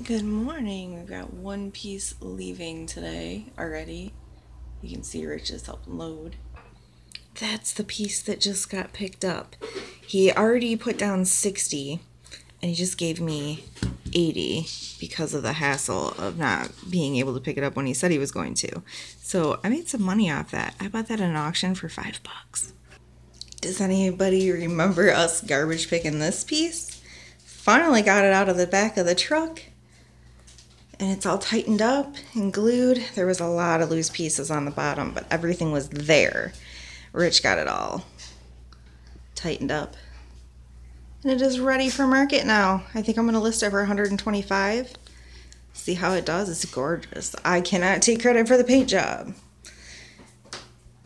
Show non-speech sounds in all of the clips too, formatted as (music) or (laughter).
Good morning. We've got one piece leaving today already. You can see Rich is helping load. That's the piece that just got picked up. He already put down 60 and he just gave me 80 because of the hassle of not being able to pick it up when he said he was going to. So I made some money off that. I bought that at an auction for five bucks. Does anybody remember us garbage picking this piece? Finally got it out of the back of the truck and it's all tightened up and glued. There was a lot of loose pieces on the bottom, but everything was there. Rich got it all tightened up. And it is ready for market now. I think I'm going to list for 125. See how it does. It's gorgeous. I cannot take credit for the paint job.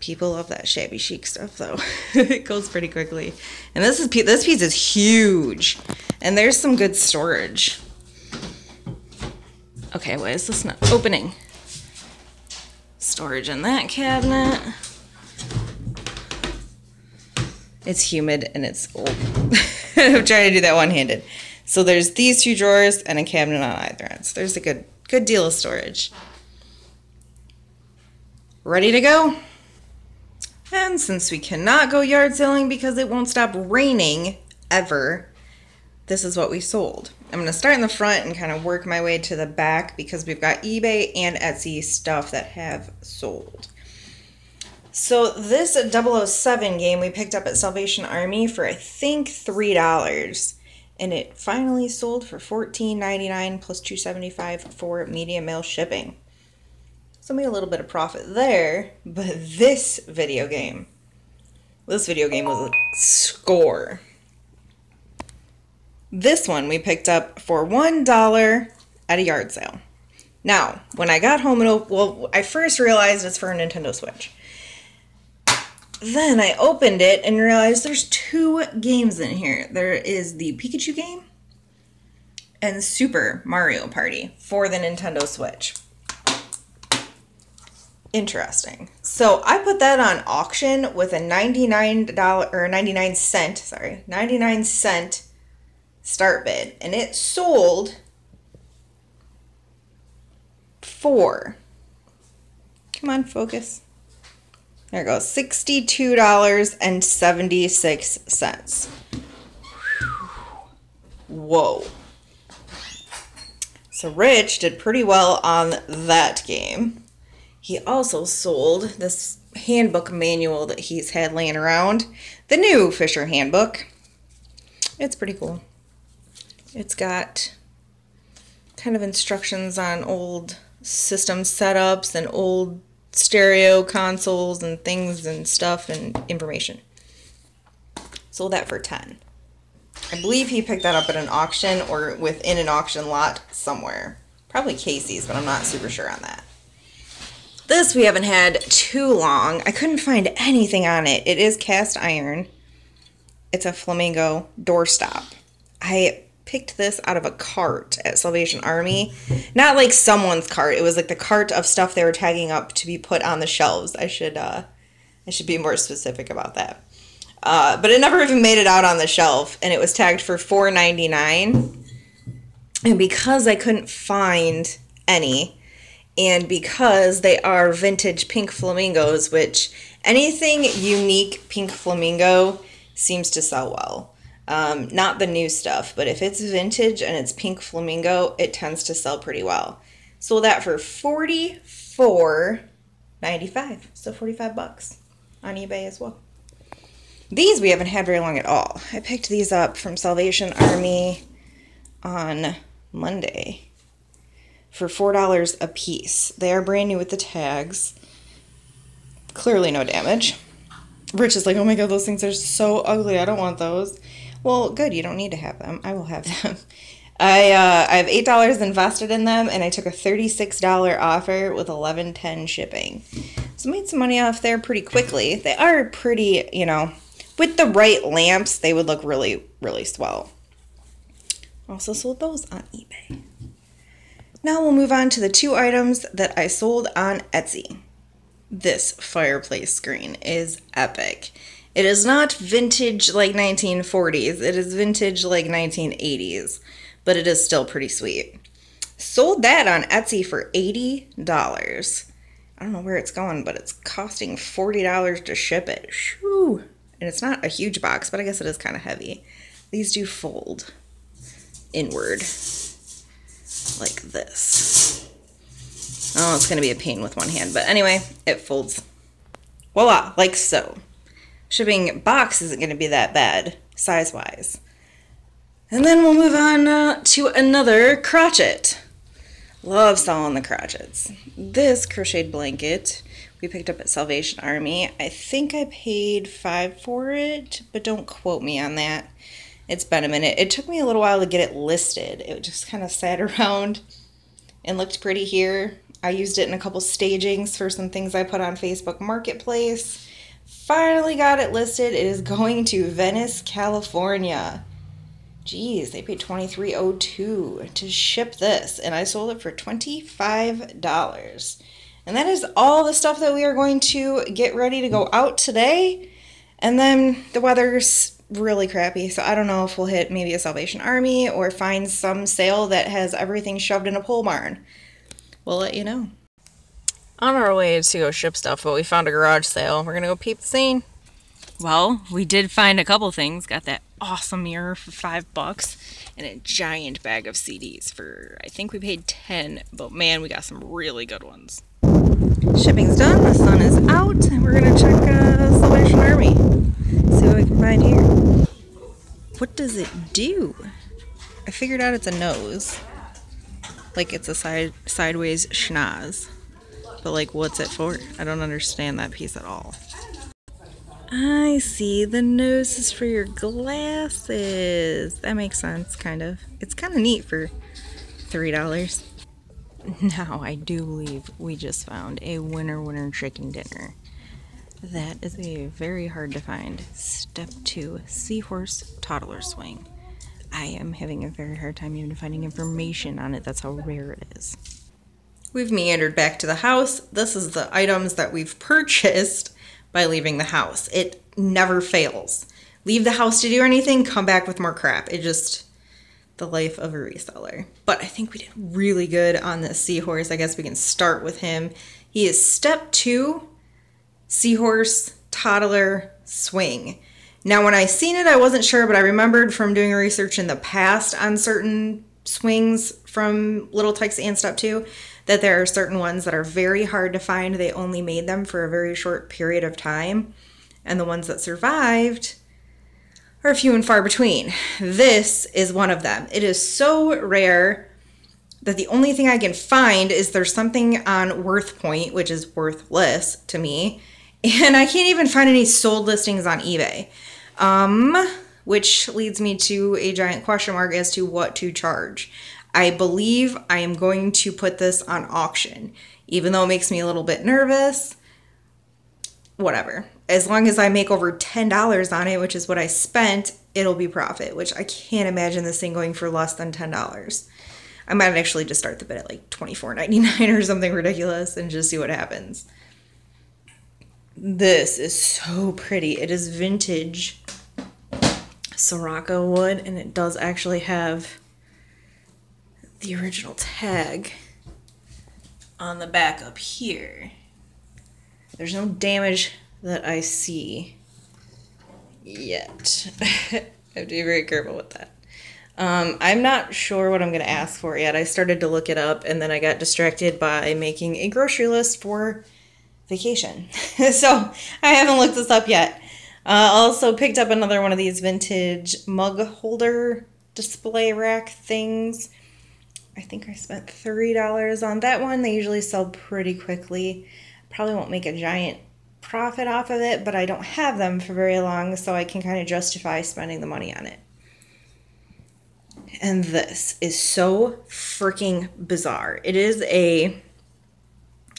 People love that shabby chic stuff though. (laughs) it goes pretty quickly. And this is this piece is huge. And there's some good storage. Okay, why is this not opening? Storage in that cabinet. It's humid and it's old. (laughs) I'm trying to do that one-handed. So there's these two drawers and a cabinet on either end. So there's a good good deal of storage. Ready to go? And since we cannot go yard selling because it won't stop raining ever, this is what we sold. I'm going to start in the front and kind of work my way to the back because we've got eBay and Etsy stuff that have sold. So this 007 game we picked up at Salvation Army for I think $3 and it finally sold for $14.99 plus $2.75 for media mail shipping. So made a little bit of profit there, but this video game, this video game was a score. This one we picked up for $1 at a yard sale. Now, when I got home, and well, I first realized it's for a Nintendo Switch. Then I opened it and realized there's two games in here. There is the Pikachu game and Super Mario Party for the Nintendo Switch. Interesting. So I put that on auction with a $99 or 99 cent, sorry, 99 cent start bid and it sold for come on focus. There it goes $62.76 whoa. So rich did pretty well on that game. He also sold this handbook manual that he's had laying around the new fisher handbook. It's pretty cool it's got kind of instructions on old system setups and old stereo consoles and things and stuff and information. Sold that for 10. I believe he picked that up at an auction or within an auction lot somewhere. Probably Casey's, but I'm not super sure on that. This we haven't had too long. I couldn't find anything on it. It is cast iron. It's a flamingo doorstop. I picked this out of a cart at Salvation Army. Not like someone's cart. It was like the cart of stuff they were tagging up to be put on the shelves. I should uh I should be more specific about that. Uh, but it never even made it out on the shelf and it was tagged for $4.99. And because I couldn't find any and because they are vintage pink flamingos, which anything unique pink flamingo seems to sell well. Um, not the new stuff, but if it's vintage and it's pink flamingo, it tends to sell pretty well. Sold that for forty four ninety five, so forty five bucks on eBay as well. These we haven't had very long at all. I picked these up from Salvation Army on Monday for four dollars a piece. They are brand new with the tags. Clearly no damage. Rich is like, oh my god, those things are so ugly. I don't want those. Well, good. You don't need to have them. I will have them. (laughs) I uh, I have eight dollars invested in them, and I took a thirty six dollar offer with eleven ten shipping. So made some money off there pretty quickly. They are pretty, you know, with the right lamps, they would look really really swell. Also sold those on eBay. Now we'll move on to the two items that I sold on Etsy. This fireplace screen is epic. It is not vintage like 1940s. It is vintage like 1980s, but it is still pretty sweet. Sold that on Etsy for $80. I don't know where it's going, but it's costing $40 to ship it. Shoo. And it's not a huge box, but I guess it is kind of heavy. These do fold inward like this. Oh, it's going to be a pain with one hand. But anyway, it folds. Voila, like so. Shipping box isn't going to be that bad size-wise. And then we'll move on uh, to another crotchet. Love selling the crotchets. This crocheted blanket we picked up at Salvation Army. I think I paid five for it, but don't quote me on that. It's been a minute. It took me a little while to get it listed. It just kind of sat (laughs) around and looked pretty here. I used it in a couple stagings for some things I put on Facebook Marketplace. Finally got it listed. It is going to Venice, California. Geez, they paid $23.02 to ship this, and I sold it for $25. And that is all the stuff that we are going to get ready to go out today. And then the weather's really crappy, so I don't know if we'll hit maybe a Salvation Army or find some sale that has everything shoved in a pole barn we'll let you know. On our way to go ship stuff, but we found a garage sale. We're gonna go peep the scene. Well, we did find a couple things. Got that awesome mirror for five bucks and a giant bag of CDs for I think we paid ten, but man, we got some really good ones. Shipping's done, the sun is out, and we're gonna check uh, Salvation Army. See what we can find here. What does it do? I figured out it's a nose like it's a side sideways schnoz. But like what's it for? I don't understand that piece at all. I see. The nose is for your glasses. That makes sense, kind of. It's kind of neat for $3. (laughs) Now, I do believe we just found a winner winner chicken dinner. That is a very hard to find. Step 2 Seahorse Toddler Swing. I am having a very hard time even finding information on it. That's how rare it is. We've meandered back to the house. This is the items that we've purchased by leaving the house. It never fails. Leave the house to do anything, come back with more crap. It just the life of a reseller. But I think we did really good on this seahorse. I guess we can start with him. He is step two, seahorse, toddler, swing. Now, when I seen it, I wasn't sure, but I remembered from doing research in the past on certain swings from Little Tikes and Step 2 that there are certain ones that are very hard to find. They only made them for a very short period of time, and the ones that survived are few and far between. This is one of them. It is so rare that the only thing I can find is there's something on WorthPoint, which is worthless to me, and I can't even find any sold listings on eBay. Um, which leads me to a giant question mark as to what to charge. I believe I am going to put this on auction, even though it makes me a little bit nervous. Whatever. As long as I make over $10 on it, which is what I spent, it'll be profit, which I can't imagine this thing going for less than $10. I might actually just start the bid at like $24.99 or something ridiculous and just see what happens. This is so pretty. It is vintage Syroco wood, and it does actually have the original tag on the back up here. There's no damage that I see yet. I (laughs) have to be very careful with that. Um, I'm not sure what I'm going to ask for yet. I started to look it up and then I got distracted by making a grocery list for vacation. (laughs) so I haven't looked this up yet. Uh, also picked up another one of these vintage mug holder display rack things. I think I spent $3 on that one. They usually sell pretty quickly. Probably won't make a giant profit off of it, but I don't have them for very long, so I can kind of justify spending the money on it. And this is so freaking bizarre. It is a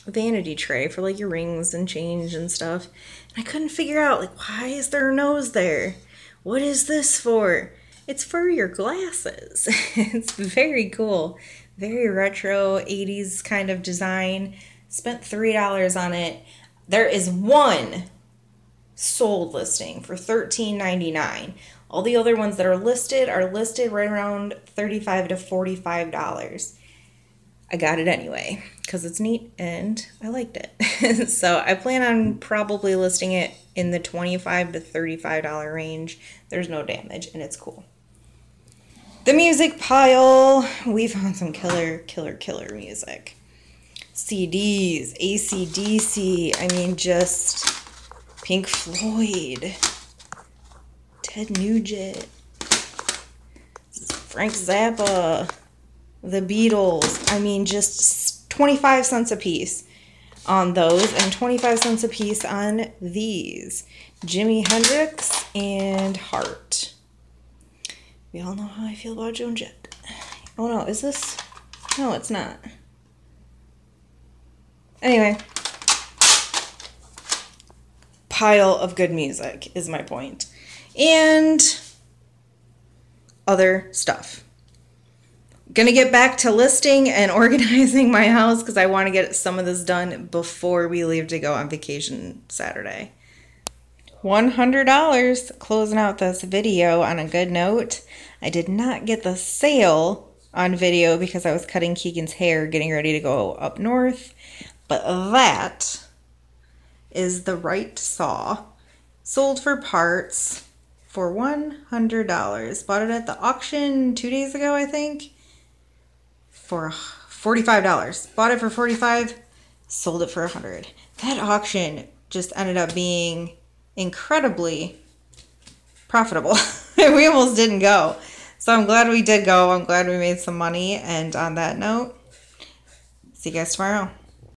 vanity tray for like your rings and change and stuff. And I couldn't figure out like why is there a nose there? What is this for? It's for your glasses. (laughs) it's very cool. Very retro 80s kind of design. Spent $3 on it. There is one sold listing for $13.99. All the other ones that are listed are listed right around 35 to $45. I got it anyway because it's neat and I liked it. (laughs) so I plan on probably listing it in the 25 to $35 range. There's no damage and it's cool. The music pile, we found some killer, killer, killer music. CDs, ACDC, I mean, just Pink Floyd, Ted Nugent, Frank Zappa, The Beatles. I mean, just 25 cents a piece on those and 25 cents a piece on these Jimi Hendrix and Heart. We all know how I feel about Joan Jett. Oh no, is this? No, it's not. Anyway, pile of good music is my point. And other stuff. Gonna get back to listing and (laughs) organizing my house because I want to get some of this done before we leave to go on vacation Saturday. $100 closing out this video on a good note. I did not get the sale on video because I was cutting Keegan's hair getting ready to go up north. But that is the right saw. Sold for parts for $100. Bought it at the auction two days ago, I think, for $45. Bought it for 45 sold it for 100 That auction just ended up being incredibly profitable. (laughs) we almost didn't go. So I'm glad we did go. I'm glad we made some money. And on that note, see you guys tomorrow.